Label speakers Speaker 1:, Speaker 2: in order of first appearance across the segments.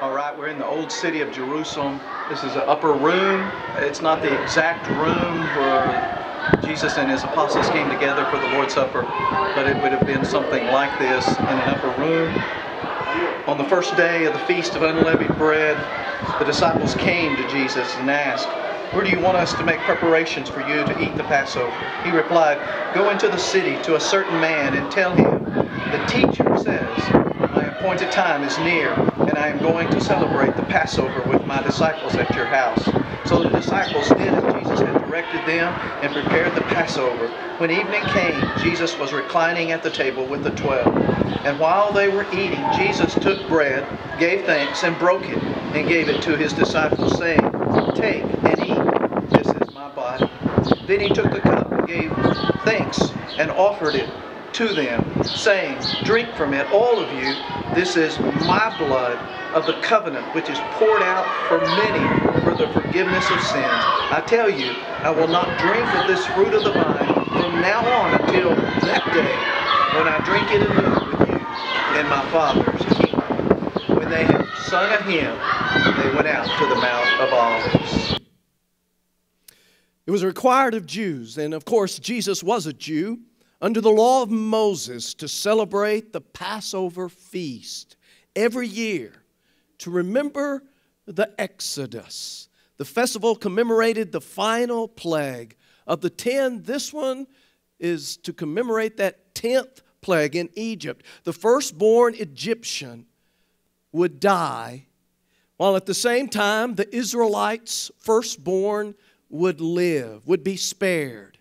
Speaker 1: All right, we're in the old city of Jerusalem. This is an upper room. It's not the exact room where Jesus and his apostles came together for the Lord's Supper, but it would have been something like this in an upper room. On the first day of the Feast of Unleavened Bread, the disciples came to Jesus and asked, Where do you want us to make preparations for you to eat the Passover? He replied, Go into the city to a certain man and tell him, The teacher says, My appointed time is near, and I am going to celebrate the Passover with my disciples at your house. So the disciples did as Jesus had directed them and prepared the Passover. When evening came, Jesus was reclining at the table with the twelve. And while they were eating, Jesus took bread, gave thanks, and broke it, and gave it to his disciples, saying, Take and eat. This is my body. Then he took the cup and gave thanks and offered it to them, saying, Drink from it, all of you. This is my blood of the covenant, which is poured out for many for the forgiveness of sins. I tell you, I will not drink of this fruit of the vine from now on until that day when I drink it anew with you in my Father's kingdom. When they had sung a hymn, they went out to the Mount of Olives.
Speaker 2: It was required of Jews, and of course, Jesus was a Jew, under the law of Moses to celebrate the Passover feast every year to remember the Exodus. The festival commemorated the final plague of the ten. This one is to commemorate that tenth plague in Egypt. The firstborn Egyptian would die, while at the same time the Israelites' firstborn would live, would be spared.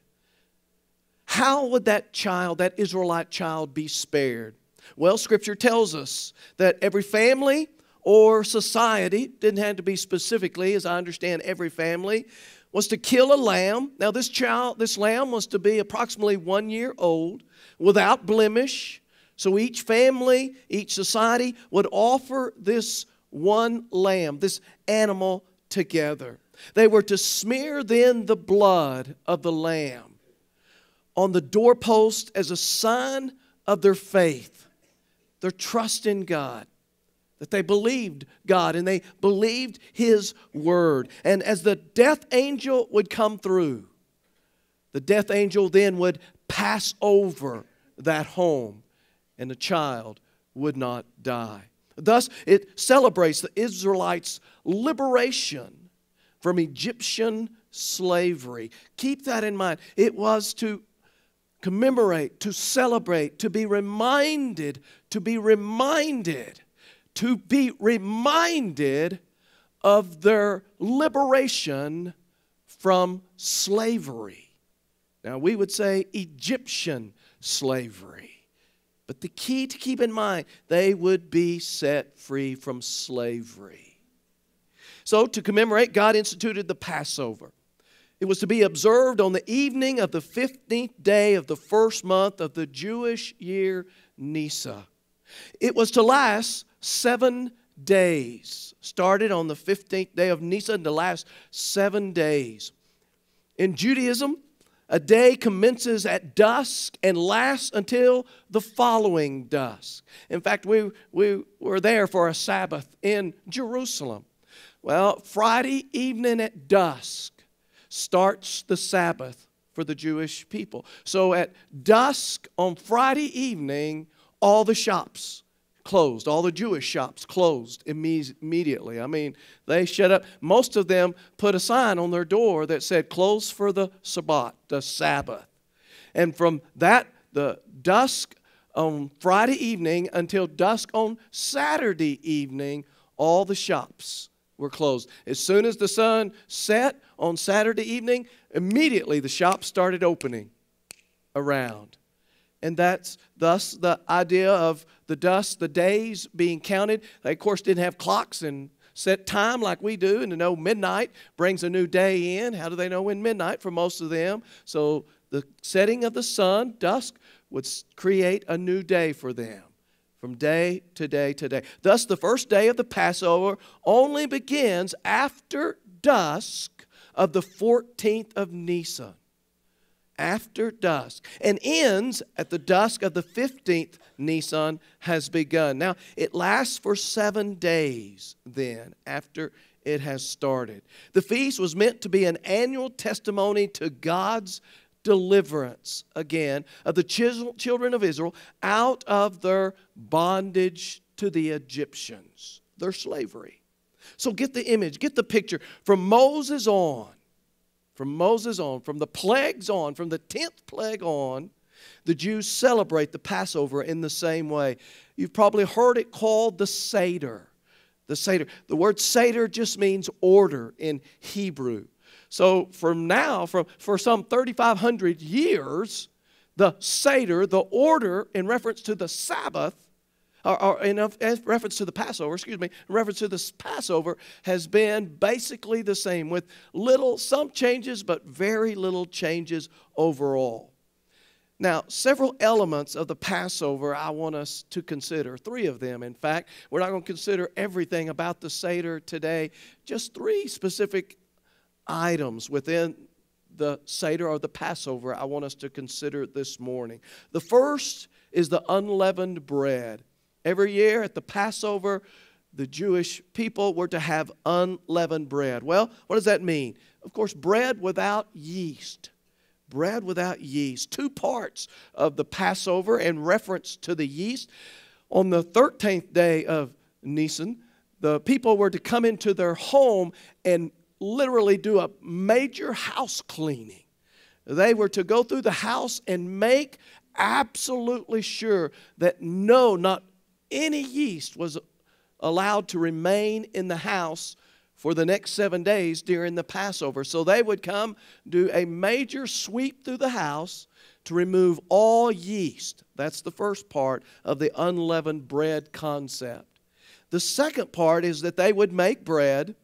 Speaker 2: How would that child, that Israelite child, be spared? Well, Scripture tells us that every family or society, didn't have to be specifically, as I understand every family, was to kill a lamb. Now, this child, this lamb was to be approximately one year old, without blemish. So each family, each society would offer this one lamb, this animal together. They were to smear then the blood of the lamb on the doorpost as a sign of their faith, their trust in God. That they believed God and they believed His word. And as the death angel would come through, the death angel then would pass over that home and the child would not die. Thus, it celebrates the Israelites' liberation from Egyptian slavery. Keep that in mind. It was to commemorate, to celebrate, to be reminded, to be reminded, to be reminded of their liberation from slavery. Now, we would say Egyptian slavery. But the key to keep in mind, they would be set free from slavery. So, to commemorate, God instituted the Passover. It was to be observed on the evening of the 15th day of the first month of the Jewish year Nisan. It was to last seven days, started on the 15th day of Nisan to last seven days. In Judaism, a day commences at dusk and lasts until the following dusk. In fact, we, we were there for a Sabbath in Jerusalem. Well, Friday evening at dusk, starts the Sabbath for the Jewish people. So at dusk on Friday evening, all the shops closed. All the Jewish shops closed immediately. I mean, they shut up. Most of them put a sign on their door that said, closed for the Sabbath, the Sabbath. And from that, the dusk on Friday evening until dusk on Saturday evening, all the shops were closed. As soon as the sun set on Saturday evening, immediately the shops started opening around. And that's thus the idea of the dust, the days being counted. They, of course, didn't have clocks and set time like we do, and to know midnight brings a new day in. How do they know when midnight for most of them? So the setting of the sun, dusk, would create a new day for them from day to day to day. Thus, the first day of the Passover only begins after dusk of the 14th of Nisan. after dusk and ends at the dusk of the 15th Nisan has begun. Now, it lasts for seven days then after it has started. The feast was meant to be an annual testimony to God's deliverance again of the children of Israel out of their bondage to the Egyptians, their slavery. So get the image, get the picture. From Moses on, from Moses on, from the plagues on, from the 10th plague on, the Jews celebrate the Passover in the same way. You've probably heard it called the Seder. The Seder. The word Seder just means order in Hebrew. So from now, from, for some 3,500 years, the Seder, the order in reference to the Sabbath, or, or in reference to the Passover, excuse me, in reference to the Passover, has been basically the same with little, some changes, but very little changes overall. Now, several elements of the Passover I want us to consider. Three of them, in fact. We're not going to consider everything about the Seder today, just three specific items within the Seder or the Passover I want us to consider this morning. The first is the unleavened bread. Every year at the Passover, the Jewish people were to have unleavened bread. Well, what does that mean? Of course, bread without yeast bread without yeast. Two parts of the Passover in reference to the yeast. On the 13th day of Nisan, the people were to come into their home and literally do a major house cleaning. They were to go through the house and make absolutely sure that no, not any yeast was allowed to remain in the house for the next seven days during the Passover. So they would come, do a major sweep through the house to remove all yeast. That's the first part of the unleavened bread concept. The second part is that they would make bread,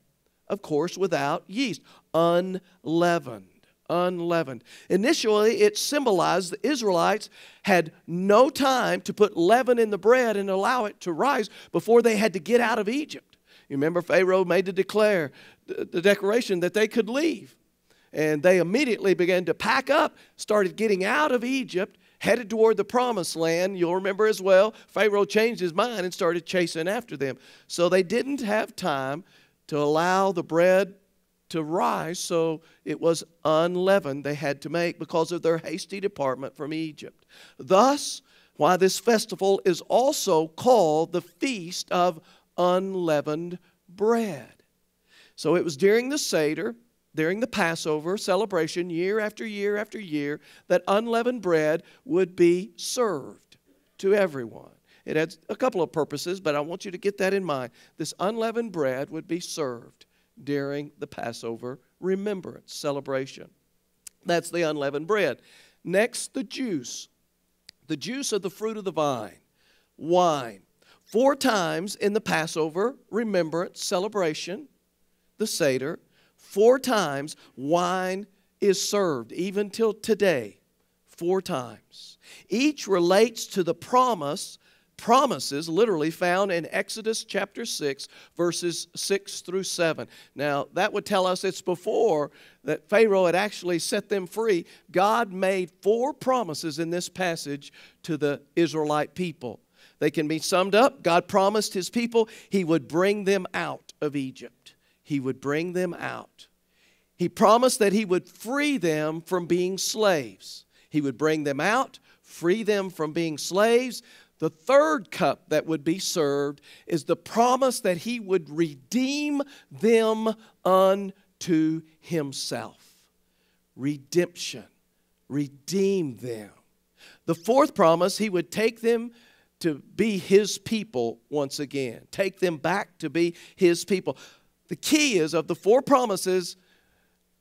Speaker 2: of course, without yeast, unleavened. Unleavened. Initially, it symbolized the Israelites had no time to put leaven in the bread and allow it to rise before they had to get out of Egypt. You remember Pharaoh made to declare the declaration that they could leave. And they immediately began to pack up, started getting out of Egypt, headed toward the promised land. You'll remember as well, Pharaoh changed his mind and started chasing after them. So they didn't have time to allow the bread to rise, so it was unleavened they had to make because of their hasty departure from Egypt. Thus, why this festival is also called the Feast of unleavened bread. So it was during the Seder, during the Passover celebration, year after year after year, that unleavened bread would be served to everyone. It had a couple of purposes, but I want you to get that in mind. This unleavened bread would be served during the Passover remembrance celebration. That's the unleavened bread. Next, the juice. The juice of the fruit of the vine, wine. Four times in the Passover remembrance celebration, the Seder, four times wine is served, even till today. Four times. Each relates to the promise, promises literally found in Exodus chapter 6, verses 6 through 7. Now, that would tell us it's before that Pharaoh had actually set them free. God made four promises in this passage to the Israelite people. They can be summed up. God promised his people he would bring them out of Egypt. He would bring them out. He promised that he would free them from being slaves. He would bring them out, free them from being slaves. The third cup that would be served is the promise that he would redeem them unto himself. Redemption. Redeem them. The fourth promise, he would take them to be his people once again, take them back to be his people. The key is of the four promises,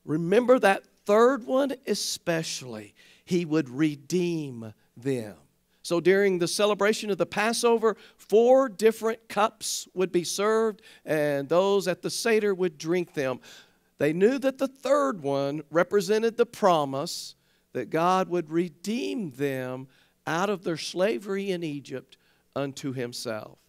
Speaker 2: remember that third one especially. He would redeem them. So during the celebration of the Passover, four different cups would be served, and those at the Seder would drink them. They knew that the third one represented the promise that God would redeem them out of their slavery in Egypt unto himself.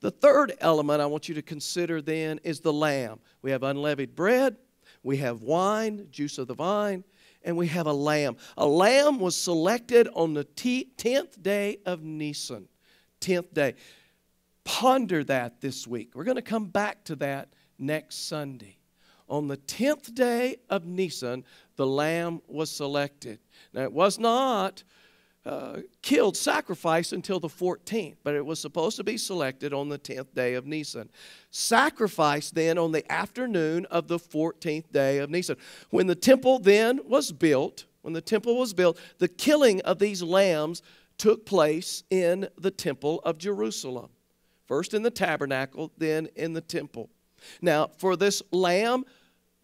Speaker 2: The third element I want you to consider then is the lamb. We have unleavened bread, we have wine, juice of the vine, and we have a lamb. A lamb was selected on the 10th day of Nisan. 10th day. Ponder that this week. We're going to come back to that next Sunday. On the 10th day of Nisan, the lamb was selected. Now, it was not uh, killed, sacrificed until the 14th, but it was supposed to be selected on the 10th day of Nisan. Sacrificed then on the afternoon of the 14th day of Nisan. When the temple then was built, when the temple was built, the killing of these lambs took place in the temple of Jerusalem. First in the tabernacle, then in the temple. Now, for this lamb,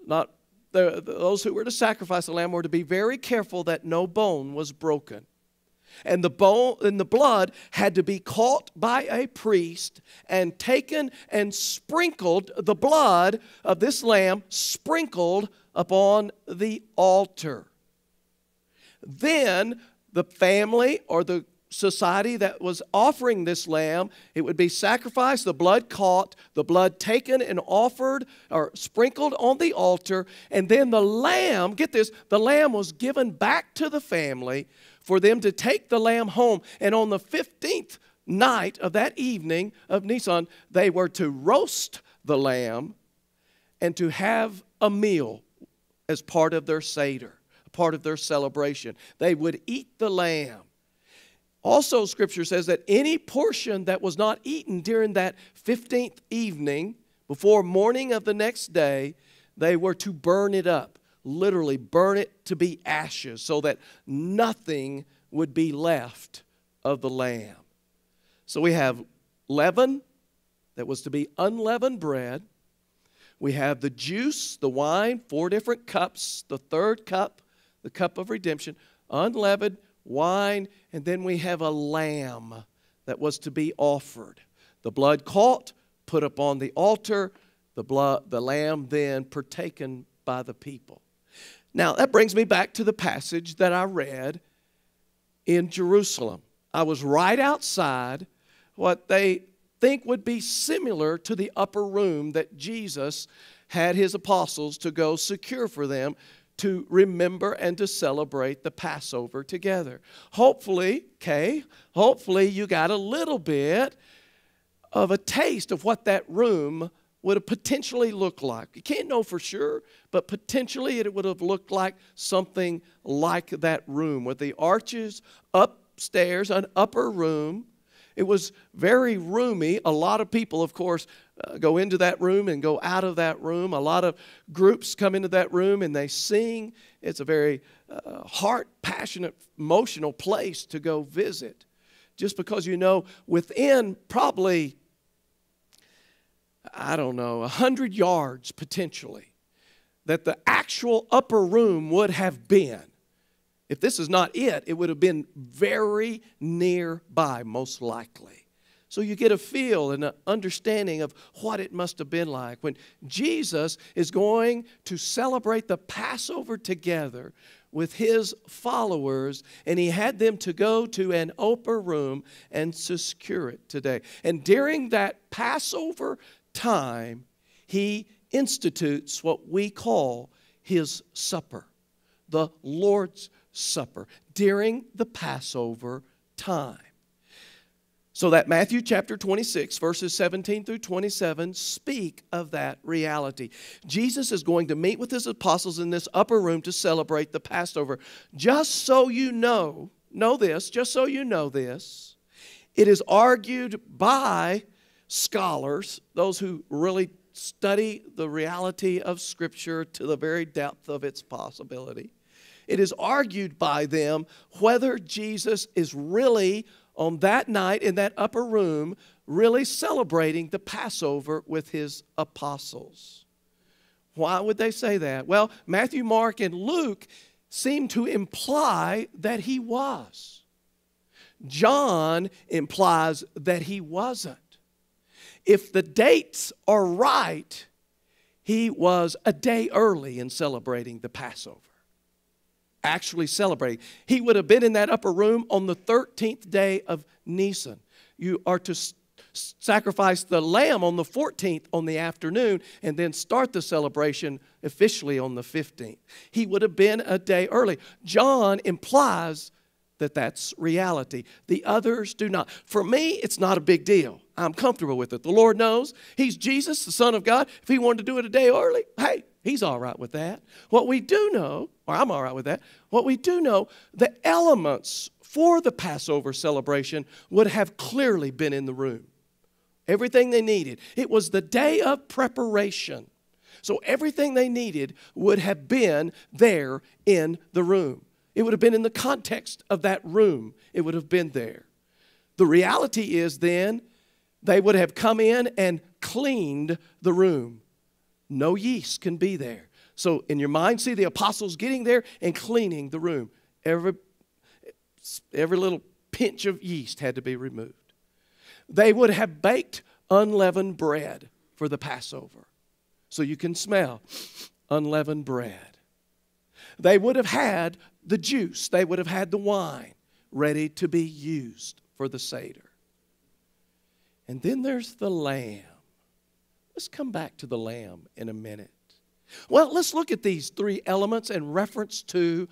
Speaker 2: not the, those who were to sacrifice the lamb were to be very careful that no bone was broken. And the bone and the blood had to be caught by a priest and taken and sprinkled the blood of this lamb sprinkled upon the altar. Then the family or the society that was offering this lamb, it would be sacrificed, the blood caught, the blood taken and offered or sprinkled on the altar, and then the lamb, get this, the lamb was given back to the family for them to take the lamb home. And on the 15th night of that evening of Nisan, they were to roast the lamb and to have a meal as part of their Seder, a part of their celebration. They would eat the lamb. Also, Scripture says that any portion that was not eaten during that 15th evening, before morning of the next day, they were to burn it up literally burn it to be ashes so that nothing would be left of the lamb. So we have leaven that was to be unleavened bread. We have the juice, the wine, four different cups. The third cup, the cup of redemption, unleavened wine, and then we have a lamb that was to be offered. The blood caught, put upon the altar, the blood, the lamb then partaken by the people. Now, that brings me back to the passage that I read in Jerusalem. I was right outside what they think would be similar to the upper room that Jesus had his apostles to go secure for them to remember and to celebrate the Passover together. Hopefully, okay, hopefully you got a little bit of a taste of what that room would have potentially looked like. You can't know for sure, but potentially it would have looked like something like that room with the arches upstairs, an upper room. It was very roomy. A lot of people, of course, uh, go into that room and go out of that room. A lot of groups come into that room and they sing. It's a very uh, heart passionate, emotional place to go visit. Just because you know within probably I don't know, 100 yards potentially, that the actual upper room would have been. If this is not it, it would have been very nearby, most likely. So you get a feel and an understanding of what it must have been like when Jesus is going to celebrate the Passover together with his followers, and he had them to go to an upper room and secure it today. And during that Passover time, he institutes what we call his supper, the Lord's Supper, during the Passover time. So that Matthew chapter 26, verses 17 through 27 speak of that reality. Jesus is going to meet with his apostles in this upper room to celebrate the Passover. Just so you know, know this, just so you know this, it is argued by scholars, those who really study the reality of Scripture to the very depth of its possibility. It is argued by them whether Jesus is really on that night in that upper room, really celebrating the Passover with his apostles. Why would they say that? Well, Matthew, Mark, and Luke seem to imply that he was. John implies that he wasn't if the dates are right, he was a day early in celebrating the Passover. Actually celebrating. He would have been in that upper room on the 13th day of Nisan. You are to sacrifice the lamb on the 14th on the afternoon and then start the celebration officially on the 15th. He would have been a day early. John implies that that's reality. The others do not. For me, it's not a big deal. I'm comfortable with it. The Lord knows He's Jesus, the Son of God. If He wanted to do it a day early, hey, He's all right with that. What we do know, or I'm all right with that, what we do know, the elements for the Passover celebration would have clearly been in the room. Everything they needed. It was the day of preparation. So everything they needed would have been there in the room. It would have been in the context of that room. It would have been there. The reality is then they would have come in and cleaned the room. No yeast can be there. So in your mind, see the apostles getting there and cleaning the room. Every every little pinch of yeast had to be removed. They would have baked unleavened bread for the Passover. So you can smell unleavened bread. They would have had the juice, they would have had the wine ready to be used for the Seder. And then there's the lamb. Let's come back to the lamb in a minute. Well, let's look at these three elements in reference to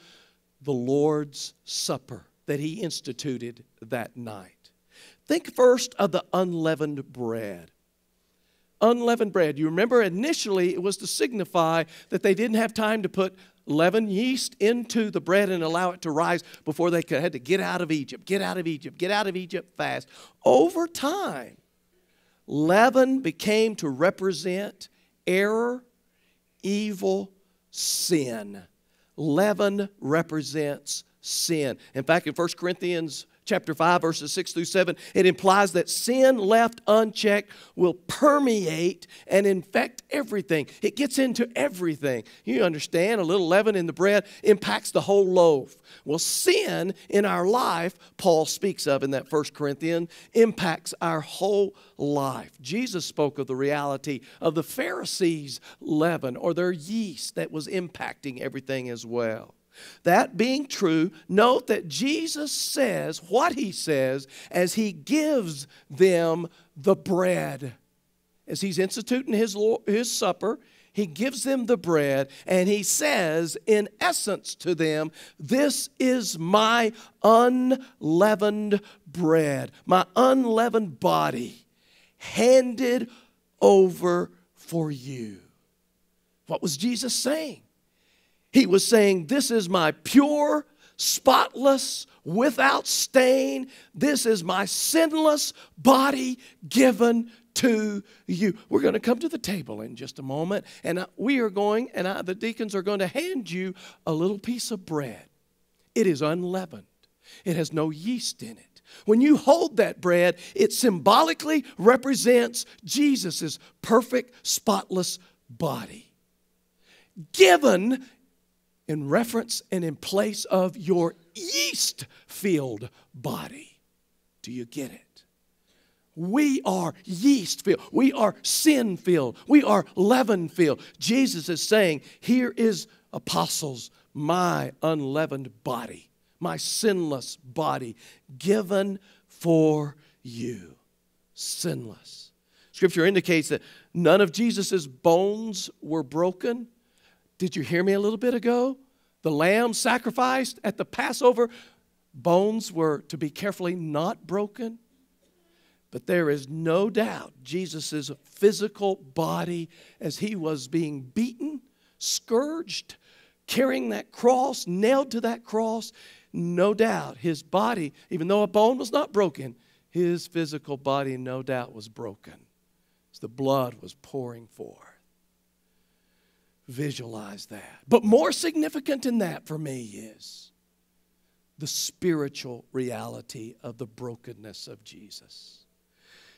Speaker 2: the Lord's Supper that he instituted that night. Think first of the unleavened bread. Unleavened bread. You remember initially it was to signify that they didn't have time to put leaven yeast into the bread and allow it to rise before they could, had to get out of Egypt, get out of Egypt, get out of Egypt fast. Over time, leaven became to represent error, evil, sin. Leaven represents sin. In fact, in 1 Corinthians chapter 5 verses 6 through 7 it implies that sin left unchecked will permeate and infect everything. It gets into everything. You understand a little leaven in the bread impacts the whole loaf. Well sin in our life paul speaks of in that First corinthians impacts our whole life. Jesus spoke of the reality of the pharisees leaven or their yeast that was impacting everything as well that being true, note that Jesus says what he says as he gives them the bread. As he's instituting his, his supper, he gives them the bread and he says, in essence, to them, This is my unleavened bread, my unleavened body, handed over for you. What was Jesus saying? He was saying, This is my pure, spotless, without stain. This is my sinless body given to you. We're going to come to the table in just a moment, and uh, we are going, and I, the deacons are going to hand you a little piece of bread. It is unleavened, it has no yeast in it. When you hold that bread, it symbolically represents Jesus' perfect, spotless body. Given in reference and in place of your yeast filled body. Do you get it? We are yeast filled. We are sin filled. We are leaven filled. Jesus is saying, Here is, apostles, my unleavened body, my sinless body, given for you. Sinless. Scripture indicates that none of Jesus' bones were broken did you hear me a little bit ago? The lamb sacrificed at the Passover, bones were to be carefully not broken. But there is no doubt Jesus' physical body, as he was being beaten, scourged, carrying that cross, nailed to that cross, no doubt his body, even though a bone was not broken, his physical body, no doubt, was broken as the blood was pouring forth. Visualize that. But more significant than that for me is the spiritual reality of the brokenness of Jesus.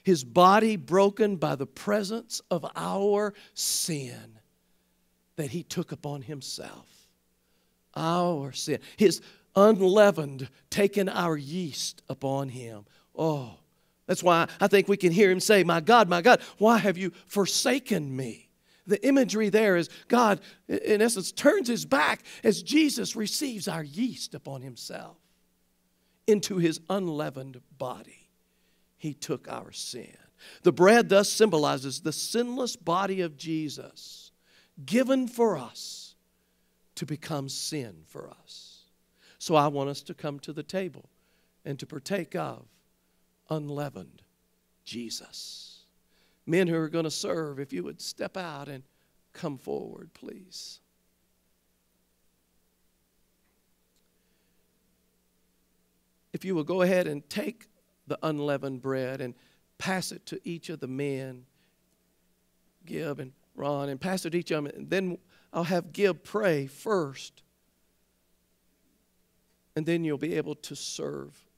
Speaker 2: His body broken by the presence of our sin that he took upon himself. Our sin. His unleavened, taken our yeast upon him. Oh, that's why I think we can hear him say, My God, my God, why have you forsaken me? The imagery there is God, in essence, turns his back as Jesus receives our yeast upon himself into his unleavened body. He took our sin. The bread thus symbolizes the sinless body of Jesus given for us to become sin for us. So I want us to come to the table and to partake of unleavened Jesus. Men who are going to serve, if you would step out and come forward, please. If you will go ahead and take the unleavened bread and pass it to each of the men, Gib and Ron, and pass it to each of them. And then I'll have Gib pray first, and then you'll be able to serve.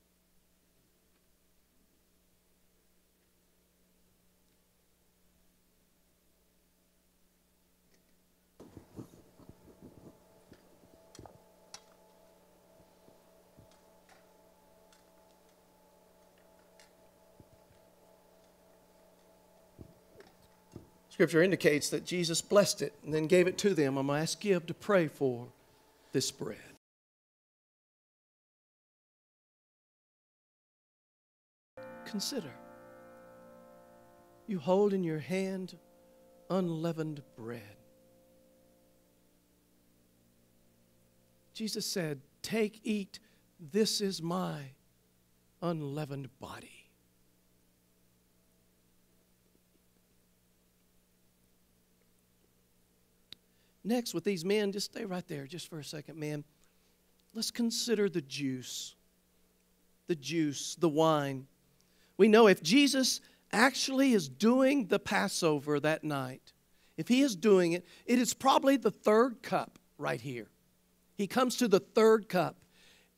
Speaker 2: Scripture indicates that Jesus blessed it and then gave it to them. I'm going to ask Gib to pray for this bread. Consider you hold in your hand unleavened bread. Jesus said, Take, eat, this is my unleavened body. Next, with these men, just stay right there just for a second, man. Let's consider the juice. The juice, the wine. We know if Jesus actually is doing the Passover that night, if he is doing it, it is probably the third cup right here. He comes to the third cup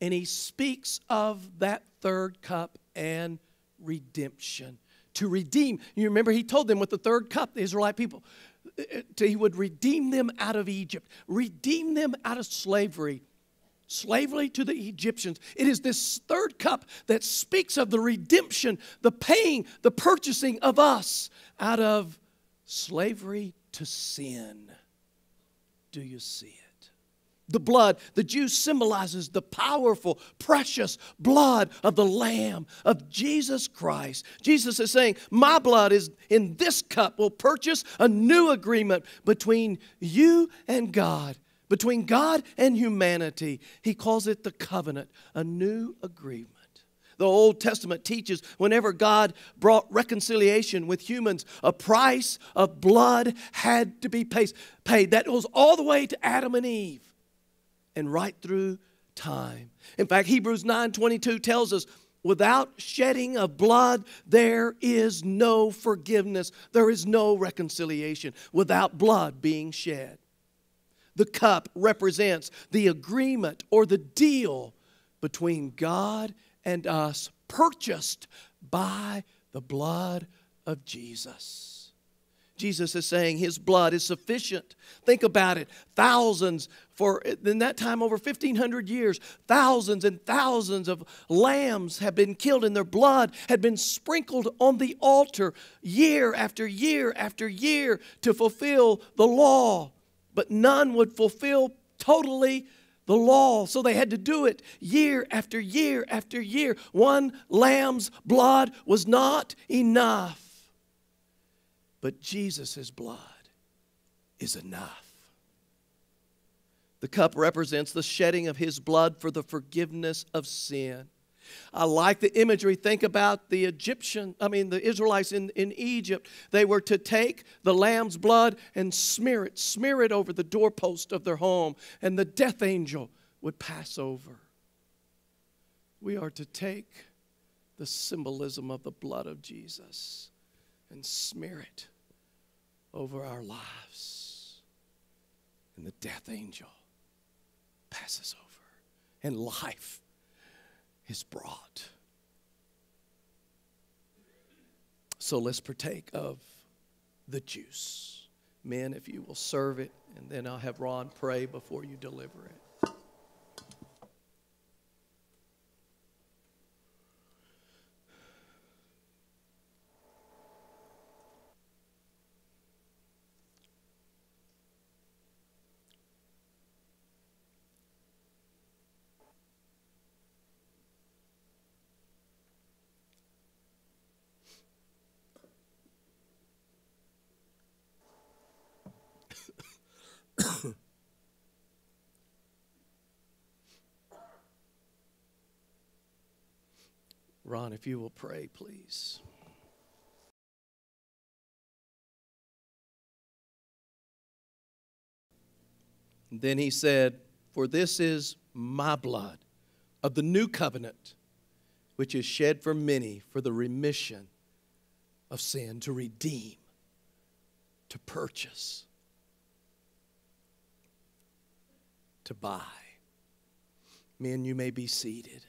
Speaker 2: and he speaks of that third cup and redemption. To redeem. You remember he told them with the third cup, the Israelite people, he would redeem them out of Egypt, redeem them out of slavery. Slavery to the Egyptians. It is this third cup that speaks of the redemption, the paying, the purchasing of us out of slavery to sin. Do you see it? The blood, the juice symbolizes the powerful, precious blood of the Lamb of Jesus Christ. Jesus is saying, My blood is in this cup, will purchase a new agreement between you and God, between God and humanity. He calls it the covenant, a new agreement. The Old Testament teaches whenever God brought reconciliation with humans, a price of blood had to be paid. That goes all the way to Adam and Eve and right through time. In fact, Hebrews 9:22 tells us without shedding of blood there is no forgiveness. There is no reconciliation without blood being shed. The cup represents the agreement or the deal between God and us purchased by the blood of Jesus. Jesus is saying his blood is sufficient. Think about it. Thousands, for in that time over 1,500 years, thousands and thousands of lambs have been killed, and their blood had been sprinkled on the altar year after year after year to fulfill the law. But none would fulfill totally the law. So they had to do it year after year after year. One lamb's blood was not enough. But Jesus' blood is enough. The cup represents the shedding of his blood for the forgiveness of sin. I like the imagery. Think about the Egyptian, I mean, the Israelites in, in Egypt. They were to take the lamb's blood and smear it, smear it over the doorpost of their home, and the death angel would pass over. We are to take the symbolism of the blood of Jesus and smear it over our lives. And the death angel passes over, and life is brought. So let's partake of the juice. Men, if you will serve it, and then I'll have Ron pray before you deliver it. Ron, if you will pray, please. then he said, For this is my blood of the new covenant, which is shed for many for the remission of sin, to redeem, to purchase, to buy. Men, you may be seated.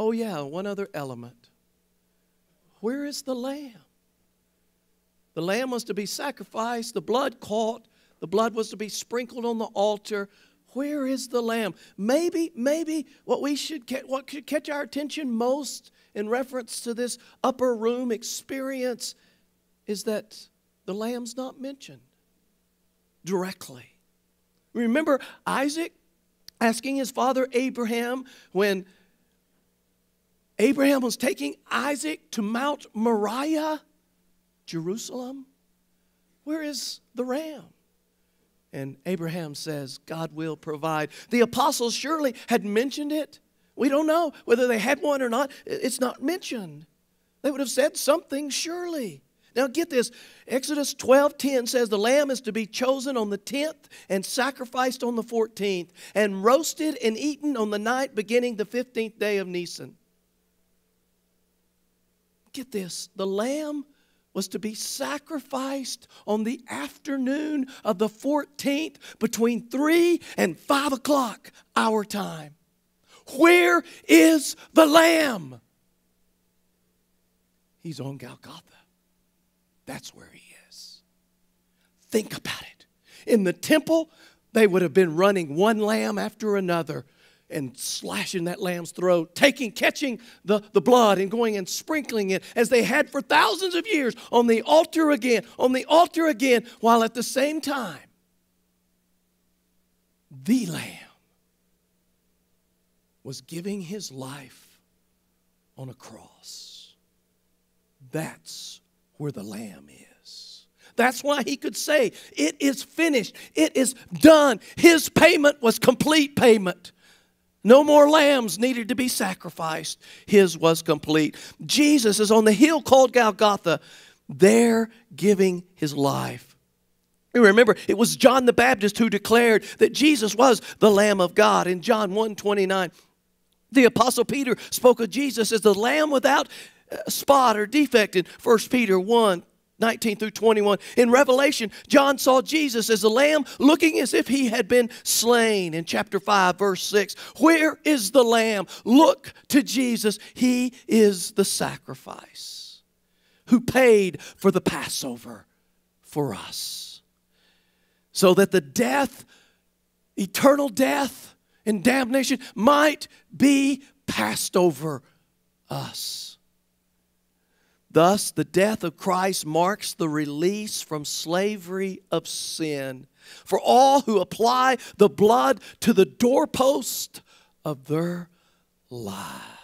Speaker 2: Oh, yeah, one other element. Where is the lamb? The lamb was to be sacrificed, the blood caught, the blood was to be sprinkled on the altar. Where is the lamb? Maybe, maybe what we should what should catch our attention most in reference to this upper room experience is that the lamb's not mentioned directly. Remember Isaac asking his father Abraham when Abraham was taking Isaac to Mount Moriah, Jerusalem? Where is the ram? And Abraham says, God will provide. The apostles surely had mentioned it. We don't know whether they had one or not. It's not mentioned. They would have said something, surely. Now get this. Exodus 12:10 says the lamb is to be chosen on the 10th and sacrificed on the 14th and roasted and eaten on the night beginning the 15th day of Nisan. Get this. The lamb was to be sacrificed on the afternoon of the 14th between 3 and 5 o'clock our time. Where is the Lamb? He's on Golgotha. That's where he is. Think about it. In the temple, they would have been running one lamb after another and slashing that lamb's throat, taking, catching the, the blood and going and sprinkling it as they had for thousands of years on the altar again, on the altar again, while at the same time, the lamb was giving his life on a cross. That's where the lamb is. That's why he could say, It is finished. It is done. His payment was complete payment. No more lambs needed to be sacrificed. His was complete. Jesus is on the hill called Golgotha, there giving his life. You remember, it was John the Baptist who declared that Jesus was the Lamb of God in John 1 29. The Apostle Peter spoke of Jesus as the Lamb without uh, spot or defect in 1 Peter 1 19 through 21. In Revelation, John saw Jesus as a lamb looking as if he had been slain. In chapter 5, verse 6, where is the lamb? Look to Jesus. He is the sacrifice who paid for the Passover for us. So that the death, eternal death, and damnation might be passed over us. Thus, the death of Christ marks the release from slavery of sin for all who apply the blood to the doorpost of their lives.